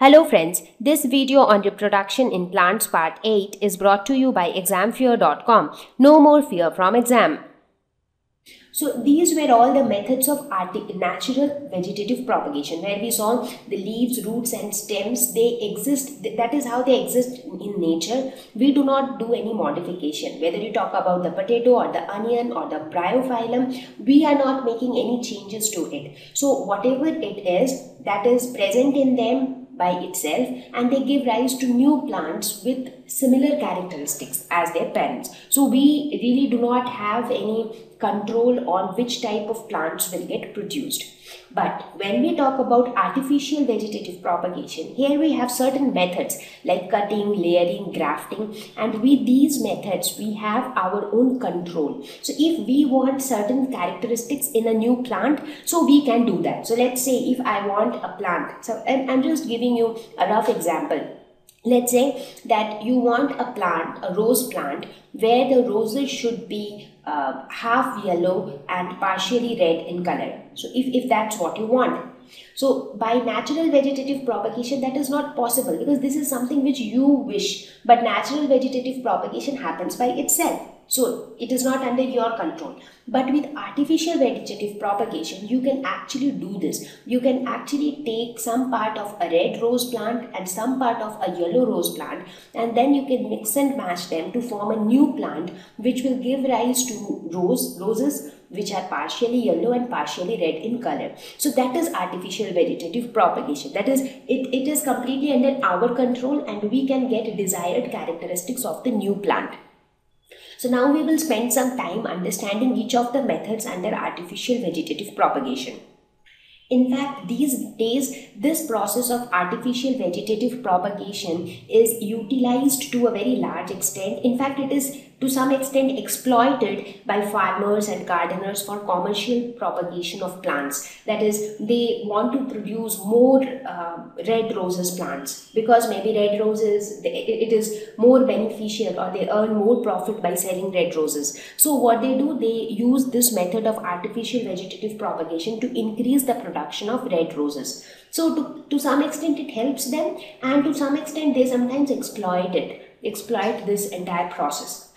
Hello friends, this video on reproduction in plants part 8 is brought to you by examfear.com. No more fear from exam. So these were all the methods of natural vegetative propagation where we saw the leaves, roots and stems they exist that is how they exist in nature. We do not do any modification whether you talk about the potato or the onion or the bryophyllum we are not making any changes to it. So whatever it is that is present in them by itself and they give rise to new plants with similar characteristics as their parents. So we really do not have any control on which type of plants will get produced. But when we talk about artificial vegetative propagation, here we have certain methods like cutting, layering, grafting and with these methods we have our own control. So if we want certain characteristics in a new plant, so we can do that. So let's say if I want a plant, so I'm just giving you a rough example let's say that you want a plant a rose plant where the roses should be uh, half yellow and partially red in color. So if, if that's what you want. So by natural vegetative propagation that is not possible because this is something which you wish but natural vegetative propagation happens by itself so it is not under your control. But with artificial vegetative propagation, you can actually do this. You can actually take some part of a red rose plant and some part of a yellow rose plant and then you can mix and match them to form a new plant which will give rise to rose roses which are partially yellow and partially red in color. So that is artificial vegetative propagation. That is, it, it is completely under our control and we can get desired characteristics of the new plant. So now we will spend some time understanding each of the methods under artificial vegetative propagation. In fact, these days, this process of artificial vegetative propagation is utilized to a very large extent. In fact, it is to some extent exploited by farmers and gardeners for commercial propagation of plants. That is, they want to produce more uh, red roses plants because maybe red roses, it is more beneficial or they earn more profit by selling red roses. So what they do, they use this method of artificial vegetative propagation to increase the production of red roses. So to, to some extent it helps them and to some extent they sometimes exploit it, exploit this entire process.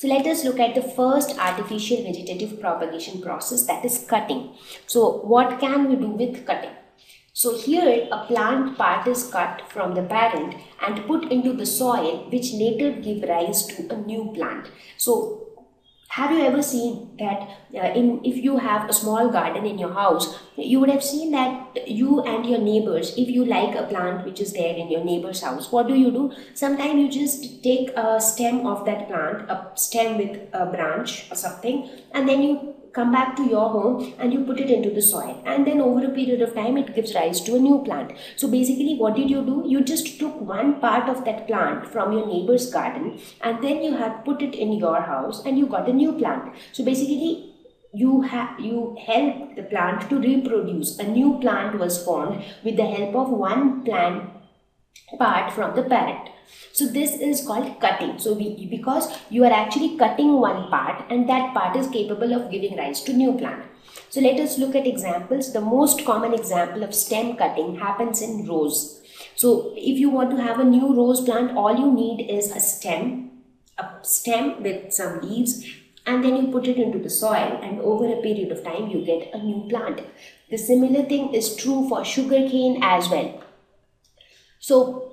So let us look at the first artificial vegetative propagation process that is cutting. So what can we do with cutting? So here a plant part is cut from the parent and put into the soil which later give rise to a new plant. So have you ever seen that uh, in if you have a small garden in your house you would have seen that you and your neighbors if you like a plant which is there in your neighbor's house what do you do? Sometimes you just take a stem of that plant a stem with a branch or something and then you come back to your home and you put it into the soil. And then over a period of time it gives rise to a new plant. So basically what did you do? You just took one part of that plant from your neighbor's garden and then you had put it in your house and you got a new plant. So basically you have you helped the plant to reproduce. A new plant was formed with the help of one plant part from the parent so this is called cutting. So we, because you are actually cutting one part and that part is capable of giving rise to new plant. So let us look at examples. The most common example of stem cutting happens in rose. So if you want to have a new rose plant, all you need is a stem, a stem with some leaves and then you put it into the soil and over a period of time you get a new plant. The similar thing is true for sugarcane as well. So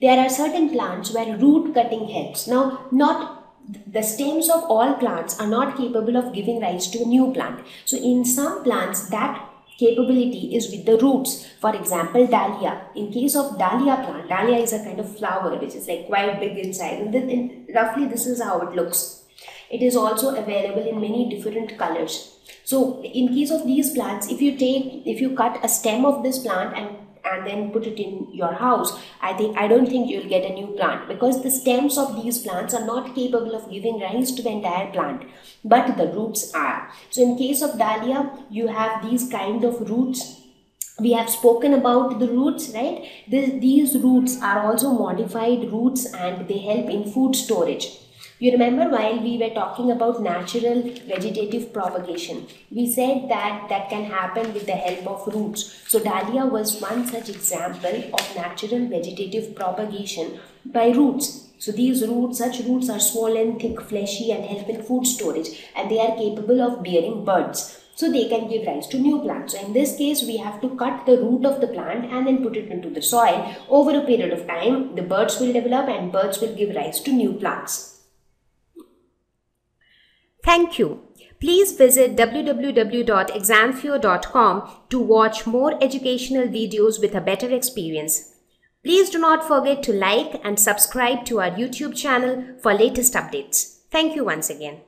there are certain plants where root cutting helps. Now, not the stems of all plants are not capable of giving rise to a new plant. So, in some plants, that capability is with the roots. For example, dahlia. In case of dahlia plant, dahlia is a kind of flower which is like quite big inside. And then in, roughly this is how it looks. It is also available in many different colors. So in case of these plants, if you take, if you cut a stem of this plant and and then put it in your house i think i don't think you'll get a new plant because the stems of these plants are not capable of giving rise to the entire plant but the roots are. So in case of dahlia you have these kind of roots. We have spoken about the roots right? This, these roots are also modified roots and they help in food storage You remember while we were talking about natural vegetative propagation, we said that that can happen with the help of roots. So dahlia was one such example of natural vegetative propagation by roots. So these roots, such roots are swollen, thick, fleshy and help in food storage and they are capable of bearing buds. So they can give rise to new plants. So in this case, we have to cut the root of the plant and then put it into the soil. Over a period of time, the buds will develop and buds will give rise to new plants. Thank you. Please visit www.examfear.com to watch more educational videos with a better experience. Please do not forget to like and subscribe to our YouTube channel for latest updates. Thank you once again.